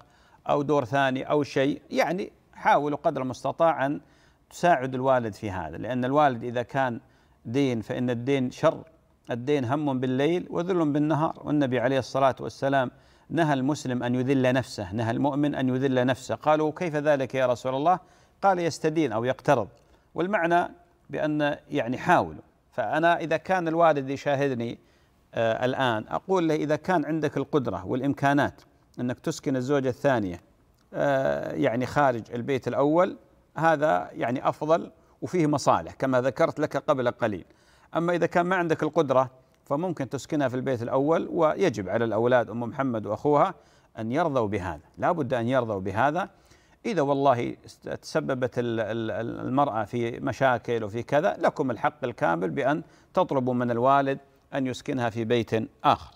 أو دور ثاني أو شيء يعني حاولوا قدر المستطاع أن تساعد الوالد في هذا. لأن الوالد إذا كان دين فإن الدين شر. الدين هم بالليل وذل بالنهار. والنبي عليه الصلاة والسلام نهى المسلم أن يذل نفسه نهى المؤمن أن يذل نفسه. قالوا كيف ذلك يا رسول الله؟ قال يستدين أو يقترض. والمعنى بأن يعني حاولوا. فأنا إذا كان الوالد يشاهدني آه الآن أقول له إذا كان عندك القدرة والإمكانات أنك تسكن الزوجة الثانية آه يعني خارج البيت الأول هذا يعني أفضل وفيه مصالح كما ذكرت لك قبل قليل. أما إذا كان ما عندك القدرة فممكن تسكنها في البيت الأول ويجب على الأولاد أم محمد وأخوها أن يرضوا بهذا. لا بد أن يرضوا بهذا إذا والله تسببت المرأة في مشاكل وفي كذا لكم الحق الكامل بأن تطلبوا من الوالد أن يسكنها في بيت آخر.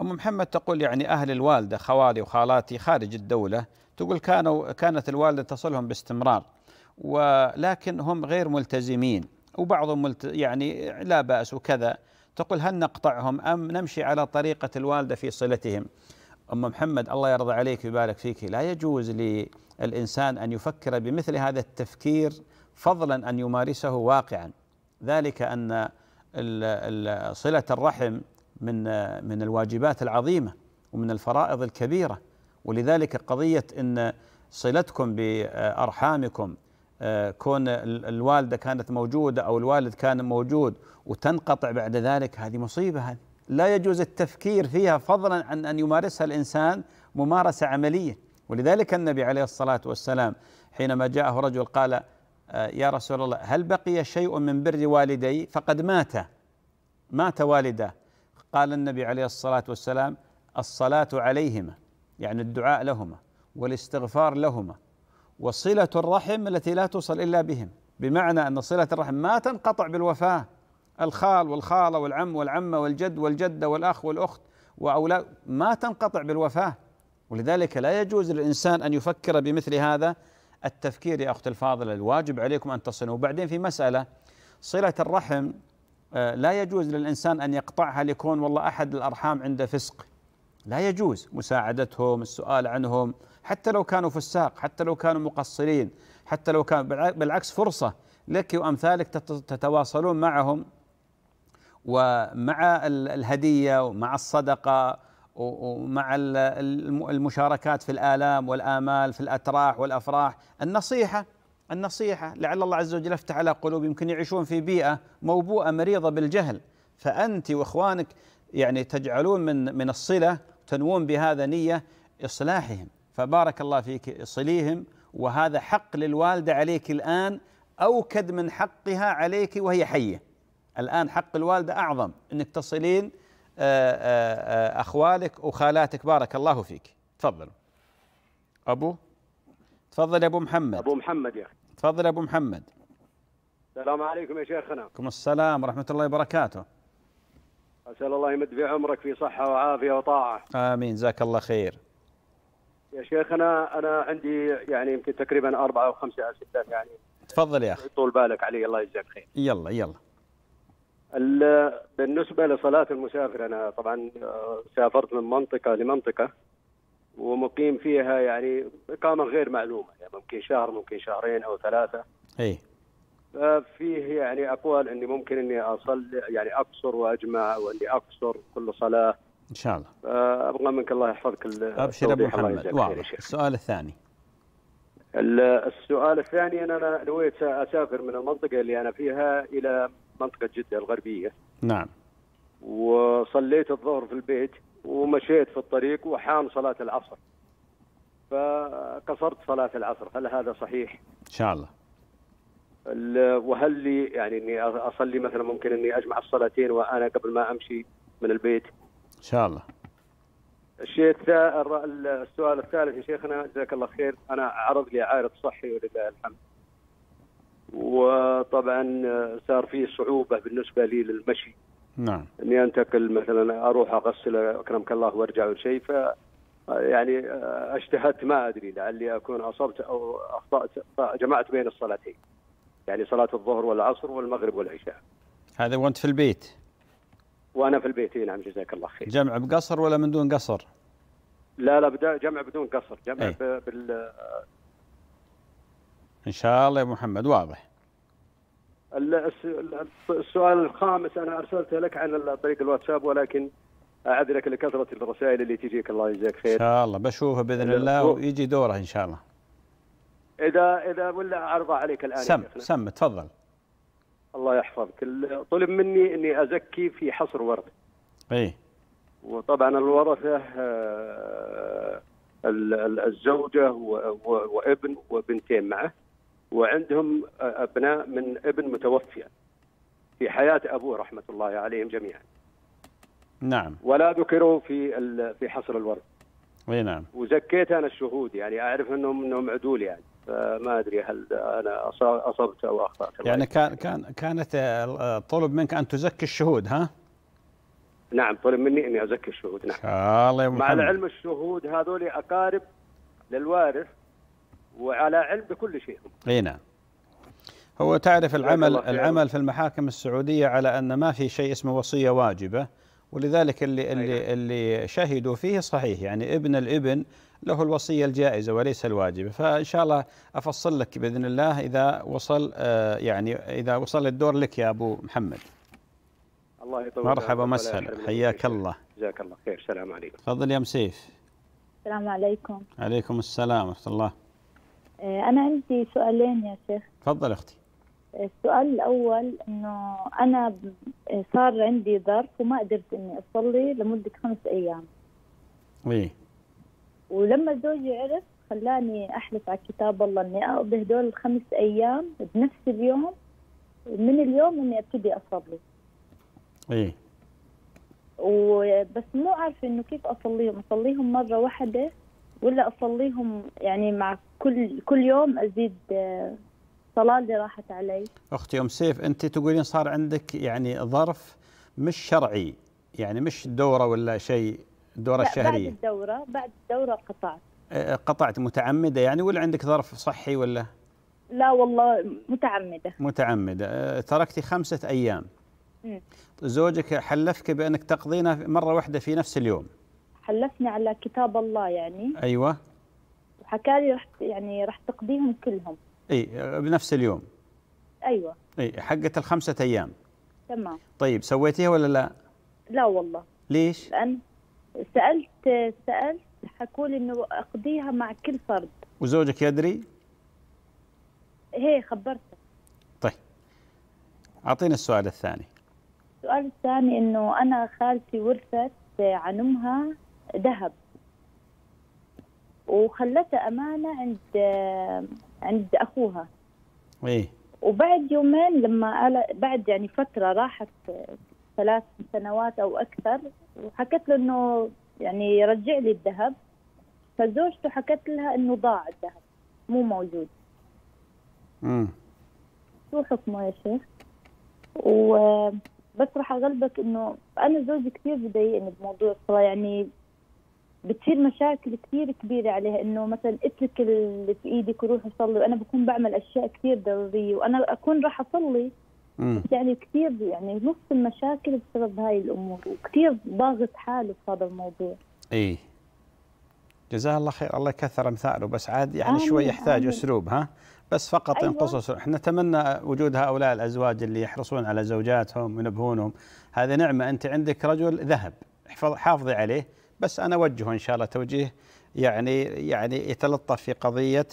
أم محمد تقول يعني أهل الوالدة خوالي وخالاتي خارج الدولة تقول كانوا كانت الوالدة تصلهم باستمرار ولكن هم غير ملتزمين وبعضهم ملت يعني لا بأس وكذا. تقول هل نقطعهم أم نمشي على طريقة الوالدة في صلتهم؟ أم محمد الله يرضى عليك ويبارك فيك. لا يجوز للإنسان أن يفكر بمثل هذا التفكير فضلا أن يمارسه واقعا. ذلك أن صلة الرحم من من الواجبات العظيمة ومن الفرائض الكبيرة. ولذلك قضية أن صلتكم بأرحامكم كون الوالدة كانت موجودة أو الوالد كان موجود وتنقطع بعد ذلك هذه مصيبة هذه. لا يجوز التفكير فيها فضلا عن أن يمارسها الإنسان ممارسة عملية. ولذلك النبي عليه الصلاة والسلام حينما جاءه رجل قال يا رسول الله هل بقي شيء من بر والدي؟ فقد مات. مات والده. قال النبي عليه الصلاة والسلام الصلاة عليهما يعني الدعاء لهما والاستغفار لهما وصلة الرحم التي لا توصل إلا بهم. بمعنى أن صلة الرحم ما تنقطع بالوفاة. الخال والخالة والعم والعمة والجد والجدة والأخ والأخت وأولاد ما تنقطع بالوفاة. ولذلك لا يجوز للإنسان أن يفكر بمثل هذا التفكير يا أخت الفاضلة. الواجب عليكم أن تصلوا وبعدين في مسألة صلة الرحم لا يجوز للإنسان أن يقطعها لكون والله أحد الأرحام عنده فسق. لا يجوز. مساعدتهم السؤال عنهم حتى لو كانوا فساق حتى لو كانوا مقصرين حتى لو كان بالعكس فرصة لك وأمثالك تتواصلون معهم. ومع الهدية ومع الصدقة ومع المشاركات في الآلام والآمال في الأتراح والأفراح. النصيحة النصيحة لعل الله عز وجل يفتح على قلوب يمكن يعيشون في بيئة موبوءة مريضة بالجهل. فأنت وإخوانك يعني تجعلون من من الصلة تنوون بهذا نية إصلاحهم. فبارك الله فيك صليهم. وهذا حق للوالدة عليك الآن. أوكد من حقها عليك وهي حية. الآن حق الوالدة أعظم أنك تصلين أخوالك وخالاتك. بارك الله فيك. تفضل. أبو؟ تفضل يا أبو محمد. أبو محمد يا أخي. تفضل يا أبو محمد. السلام عليكم يا شيخنا. عليكم السلام ورحمة الله وبركاته. واسال الله يمد في عمرك في صحة وعافية وطاعة. آمين. جزاك الله خير. يا شيخ أنا أنا عندي يعني يمكن تقريبا أربعة أو خمسة أسئلة يعني تفضل يا أخي. طول بالك علي. الله يجزاك خير. يلا يلا. بالنسبة لصلاة المسافر أنا طبعا آه، سافرت من منطقة لمنطقة ومقيم فيها يعني إقامة غير معلومة يعني ممكن شهر ممكن شهرين أو ثلاثة. اي ففيه يعني أقوال إني ممكن إني أصلي يعني أقصر وأجمع وإني أقصر كل صلاة. إن شاء الله. فابغى منك الله يحفظك أبشر أبو محمد. واضح. السؤال الثاني. ال- السؤال الثاني ان أنا نويت أسافر من المنطقة اللي أنا فيها إلى منطقة جدة الغربية. نعم. وصليت الظهر في البيت ومشيت في الطريق وحان صلاة العصر. فقصرت صلاة العصر هل هذا صحيح؟ إن شاء الله. ال- وهل لي يعني إني أصلي مثلا ممكن إني أجمع الصلاتين وأنا قبل ما أمشي من البيت؟ إن شاء الله. الشيء السؤال الثالث يا شيخنا جزاك الله خير. أنا عرض لي عارض صحي ولله الحمد. وطبعا صار في صعوبة بالنسبة لي للمشي. نعم. إني أنتقل مثلا أروح أغسل أكرمك الله وأرجع ولا شيء ف يعني اجتهدت ما أدري لعلي أكون أصبت أو أخطأت فجمعت بين الصلاتين. يعني صلاة الظهر والعصر والمغرب والعشاء. هذا وأنت في البيت؟ وأنا في البيت نعم جزاك الله خير. جمع بقصر ولا من دون قصر؟ لا لا جمع بدون قصر جمع أي. ب- بال إن شاء الله يا محمد واضح. ال- الس- ال- السؤال الخامس أنا ارسلته لك عن طريق الواتساب ولكن اعذرك لكثرة الرسائل اللي تجيك. الله يجزاك إن خير شاء الله بشوفه بإذن لا، الله ويجي دوره إن شاء الله. اذا إذا ولا عرضه عليك الآن يا سم. سم تفضل. الله يحفظك. طلب مني إني أزكي في حصر ورد. إي. وطبعا الورثة آه، ال- ال- الزوجة و- و- وابن وبنتين معه. وعندهم أبناء من ابن متوفي في حياة أبوه رحمة الله عليهم جميعا. نعم. ولا ذكروا في في حصر الورد. أي نعم. وزكيت أنا الشهود يعني أعرف إنهم إنهم عدول يعني. فما أدري هل أنا أصبت أو أخطأت. يعني. كان كان كانت طلب منك أن تزكي الشهود ها؟ نعم طلب مني إني أزكي الشهود نعم. إن شاء الله يا مع العلم الشهود هذول أقارب للوارث وعلى علم بكل شيء. إي نعم. هو تعرف العمل. العمل في المحاكم السعودية على أن ما في شيء اسمه وصية واجبة ولذلك اللي اللي اللي شهدوا فيه صحيح يعني ابن الابن له الوصية الجائزة وليس الواجبة. فإن شاء الله أفصل لك بإذن الله إذا وصل آه، يعني إذا وصل الدور لك يا أبو محمد. الله يطول مرحبا ومسهلا. حياك. الله. جزاك الله خير. السلام عليكم. تفضل يا مسيف. السلام عليكم. عليكم السلام ورحمة الله. أنا عندي سؤالين يا شيخ. تفضل أختي. السؤال الأول إنه أنا آه، صار عندي ظرف وما قدرت إني أصلي لمدة خمس أيام. اي ولما زوجي عرف خلاني أحلف على كتاب الله إني أقضي هدول الخمس أيام بنفس اليوم من اليوم إني أبتدي أصلي. اي وبس مو عارفة إنه كيف أصليهم؟ أصليهم مرة واحدة ولا أصليهم يعني مع كل كل يوم أزيد آه، صلاة اللي راحت علي. أختي أم سيف أنت تقولين صار عندك يعني ظرف مش شرعي يعني مش دورة ولا شيء دورة لا بعد الشهريه الدورة بعد الدورة قطعت آه، قطعت متعمدة يعني ولا عندك ظرف صحي ولا؟ لا والله متعمدة. آه، تركتي خمسة أيام. مم. زوجك حلفك بأنك تقضينها مرة واحدة في نفس اليوم. حلفني على كتاب الله يعني. أيوه. وحكى لي رح يعني رح تقضيهم كلهم. إي بنفس اليوم. أيوه. إي حقت الخمسة أيام. تمام. طيب سويتيها ولا لا؟ لا والله. ليش؟ لأن سالت سألت حكوا لي إنه أقضيها مع كل فرد. وزوجك يدري؟ هي خبرته. طيب. أعطينا السؤال الثاني. السؤال الثاني إنه أنا خالتي ورثت عن امها ذهب. وخلتها أمانة عند عند أخوها. إيه. وبعد يومين لما قال بعد يعني فترة راحت ثلاث سنوات أو أكثر وحكت له إنه يعني رجع لي الذهب. فزوجته حكت لها إنه ضاع الذهب مو موجود. امم شو حكمه يا شيخ؟ بس راح أغلبك إنه أنا زوجي كثير بضايقني بموضوع الصلاة. يعني بتصير مشاكل كثير كبيرة عليها إنه مثلا اترك اللي في إيدك وروح صلي وأنا بكون بعمل أشياء كثير ضرورية وأنا أكون راح أصلي يعني كثير يعني نص المشاكل بسبب هاي الأمور وكثير ضاغط حاله في هذا الموضوع إيه جزاه الله خير الله يكثر أمثاله بس عاد يعني آمين، شوي يحتاج آمين. أسلوب ها بس فقط أيوة. أسلوب. إحنا نتمنى وجود هؤلاء الأزواج اللي يحرصون على زوجاتهم وينبهونهم هذه نعمة أنت عندك رجل ذهب حافظي عليه بس أنا أوجهه إن شاء الله توجيه يعني يعني يتلطف في قضية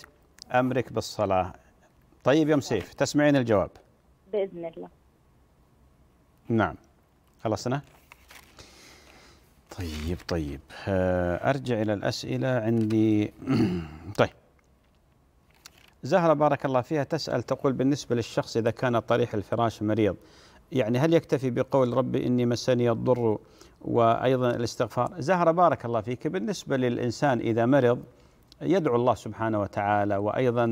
أمرك بالصلاة. طيب يا ام سيف تسمعين الجواب؟ بإذن الله. نعم. خلصنا؟ طيب طيب. آه، أرجع إلى الأسئلة عندي طيب. زهرة بارك الله فيها تسأل تقول بالنسبة للشخص إذا كان طريح الفراش مريض يعني هل يكتفي بقول ربي إني مسني الضر وأيضا الاستغفار. زهرة بارك الله فيك. بالنسبة للإنسان إذا مرض يدعو الله سبحانه وتعالى وأيضا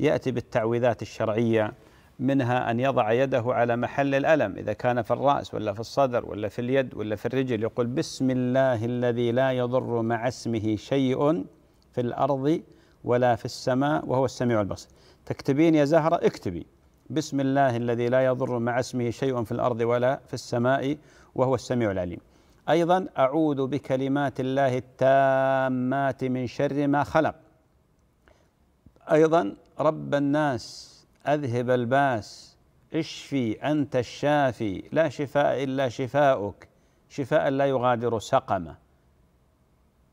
يأتي بالتعويذات الشرعية منها أن يضع يده على محل الألم. إذا كان في الرأس ولا في الصدر ولا في اليد ولا في الرجل يقول بسم الله الذي لا يضر مع اسمه شيء في الأرض ولا في السماء وهو السميع البصير. تكتبين يا زهرة؟ اكتبي. بسم الله الذي لا يضر مع اسمه شيء في الأرض ولا في السماء وهو السميع العليم. أيضا أعوذ بكلمات الله التامات من شر ما خلق. أيضا رب الناس أذهب الباس اشفي أنت الشافي لا شفاء إلا شفاؤك شفاء لا يغادر سقما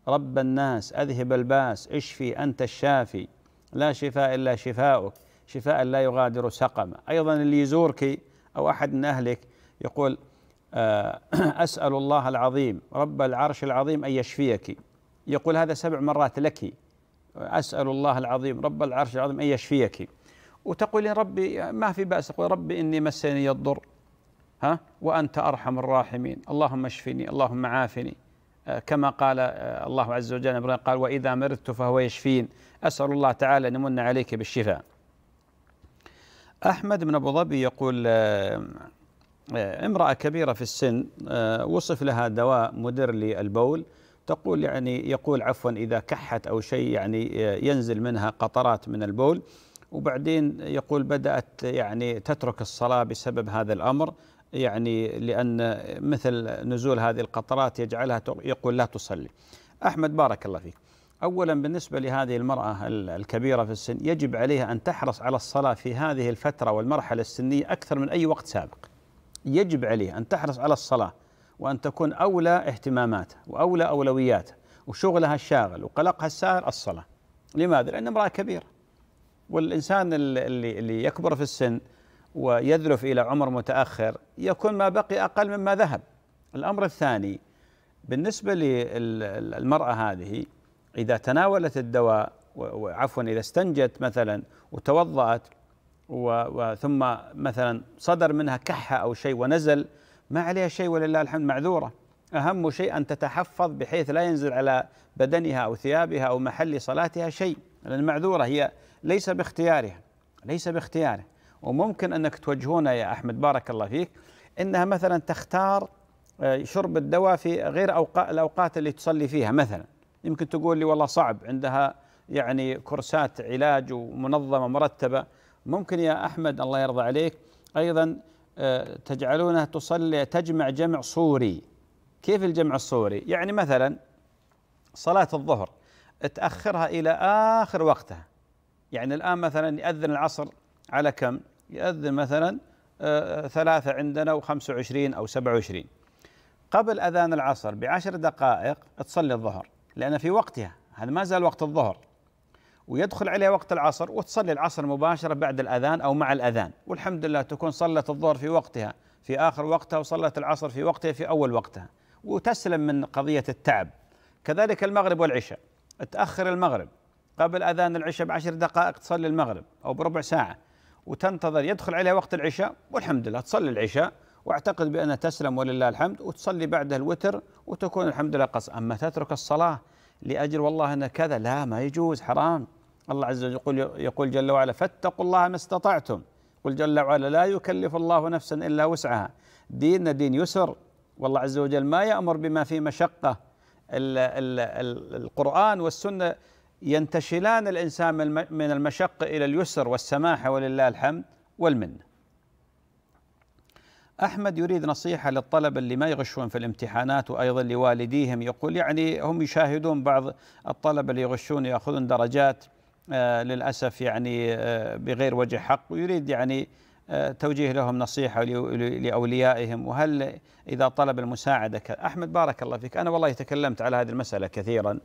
رب الناس أذهب الباس اشفي أنت الشافي لا شفاء إلا شفاؤك شفاء لا يغادر سقما أيضا اللي يزورك أو أحد من أهلك يقول أسأل الله العظيم رب العرش العظيم أن يشفيك. يقول هذا سبع مرات لك. أسأل الله العظيم رب العرش العظيم أن يشفيك. وتقولين ربي ما في بأس تقول ربي إني مسني الضر. ها؟ وأنت أرحم الراحمين. اللهم اشفني اللهم عافني. آه، كما قال آه، الله عز وجل قال وإذا مرضت فهو يشفين. أسأل الله تعالى أن يمن عليك بالشفاء. أحمد بن أبو ظبي يقول آه، آه، امرأة كبيرة في السن آه، وصف لها دواء مدر للبول. تقول يعني يقول عفوا إذا كحت أو شيء يعني آه، ينزل منها قطرات من البول. وبعدين يقول بدأت يعني تترك الصلاة بسبب هذا الأمر. يعني لأن مثل نزول هذه القطرات يجعلها يقول لا تصلي. أحمد بارك الله فيك. أولا بالنسبة لهذه المرأة ال- الكبيرة في السن يجب عليها أن تحرص على الصلاة في هذه الفترة والمرحلة السنية أكثر من أي وقت سابق. يجب عليه أن تحرص على الصلاة وأن تكون أولى اهتماماتها وأولى أولوياتها وشغلها الشاغل وقلقها السائر الصلاة. لماذا؟ لأن امرأة كبيرة. والإنسان اللي, اللي يكبر في السن ويذلف إلى عمر متأخر يكون ما بقي أقل مما ذهب. الأمر الثاني بالنسبة للمرأة هذه إذا تناولت الدواء وعفوا إذا استنجت مثلا وتوضأت وثم مثلا صدر منها كحة أو شيء ونزل ما عليها شيء ولله الحمد معذورة. أهم شيء أن تتحفظ بحيث لا ينزل على بدنها أو ثيابها أو محل صلاتها شيء لأن معذورة هي ليس باختيارها ليس باختياره. وممكن أنك توجهون يا أحمد بارك الله فيك إنها مثلا تختار آه، شرب الدواء في غير أوقات الأوقات اللي تصلي فيها مثلا. يمكن تقول لي والله صعب عندها يعني كورسات علاج ومنظمة مرتبة. ممكن يا أحمد الله يرضى عليك. أيضا آه، تجعلونها تصلي تجمع جمع صوري. كيف الجمع الصوري؟ يعني مثلا صلاة الظهر تأخرها إلى آخر وقتها. يعني الآن مثلا يأذن العصر على كم؟ يأذن مثلا آه، ثلاثة عندنا وخمسة وعشرين أو سبعة وعشرين. قبل أذان العصر بعشر دقائق تصلي الظهر لأن في وقتها هذا ما زال وقت الظهر. ويدخل عليه وقت العصر وتصلي العصر مباشرة بعد الأذان أو مع الأذان. والحمد لله تكون صلت الظهر في وقتها في آخر وقتها وصلت العصر في وقتها في أول وقتها. وتسلم من قضية التعب. كذلك المغرب والعشاء. تأخر المغرب. قبل أذان العشاء بعشر دقائق تصلي المغرب أو بربع ساعة. وتنتظر يدخل عليها وقت العشاء والحمد لله تصلي العشاء. واعتقد بأنها تسلم ولله الحمد وتصلي بعدها الوتر وتكون الحمد لله قص. أما تترك الصلاة لأجل والله أن كذا لا ما يجوز حرام. الله عز وجل يقول, يقول جل وعلا فاتقوا الله ما استطعتم. قل جل وعلا لا يكلف الله نفسا إلا وسعها. ديننا دين يسر. والله عز وجل ما يأمر بما فيه مشقة. ال ال ال القرآن والسنة ينتشلان الإنسان من المشقة إلى اليسر والسماحة ولله الحمد والمنة. أحمد يريد نصيحة للطلبة اللي ما يغشون في الامتحانات وأيضا لوالديهم. يقول يعني هم يشاهدون بعض الطلبة اللي يغشون يأخذون درجات. للأسف يعني آه بغير وجه حق ويريد يعني آه توجيه لهم نصيحة لأوليائهم. وهل إذا طلب المساعدة أحمد بارك الله فيك أنا والله تكلمت على هذه المسألة كثيرا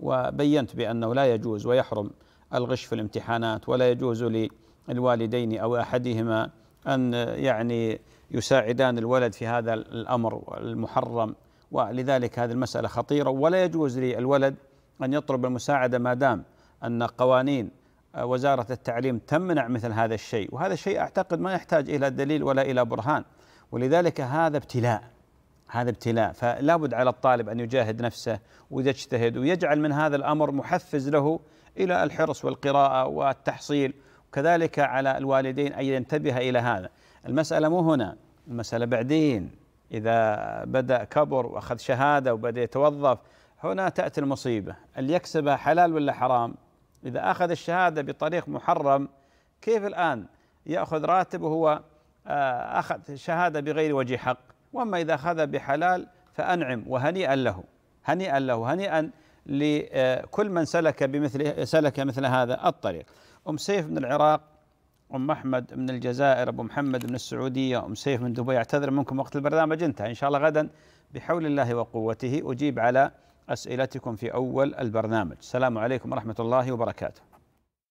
وبينت بأنه لا يجوز ويحرم الغش في الامتحانات ولا يجوز للوالدين أو أحدهما أن يعني يساعدان الولد في هذا الأمر المحرم. ولذلك هذه المسألة خطيرة ولا يجوز للولد أن يطلب المساعدة ما دام أن قوانين وزارة التعليم تمنع مثل هذا الشيء. وهذا الشيء أعتقد ما يحتاج إلى دليل ولا إلى برهان. ولذلك هذا ابتلاء. هذا ابتلاء. فلا بد على الطالب أن يجاهد نفسه ويجتهد ويجعل من هذا الأمر محفز له إلى الحرص والقراءة والتحصيل. وكذلك على الوالدين أن ينتبه إلى هذا. المسألة مو هنا. المسألة بعدين. إذا بدأ كبر وأخذ شهادة وبدأ يتوظف هنا تأتي المصيبة. اللي يكسبها حلال ولا حرام؟ إذا أخذ الشهادة بطريق محرم كيف الآن؟ يأخذ راتب وهو آه، أخذ شهادة بغير وجه حق. وأما إذا أخذ بحلال فأنعم وهنيئا له هنيئا له هنيئا لكل من سلك بمثل سلك مثل هذا الطريق. أم سيف من العراق أم أحمد من الجزائر أبو محمد من السعودية أم سيف من دبي أعتذر منكم وقت البرنامج انتهى. إن شاء الله غدا بحول الله وقوته. أجيب على أسئلتكم في أول البرنامج. السلام عليكم ورحمة الله وبركاته.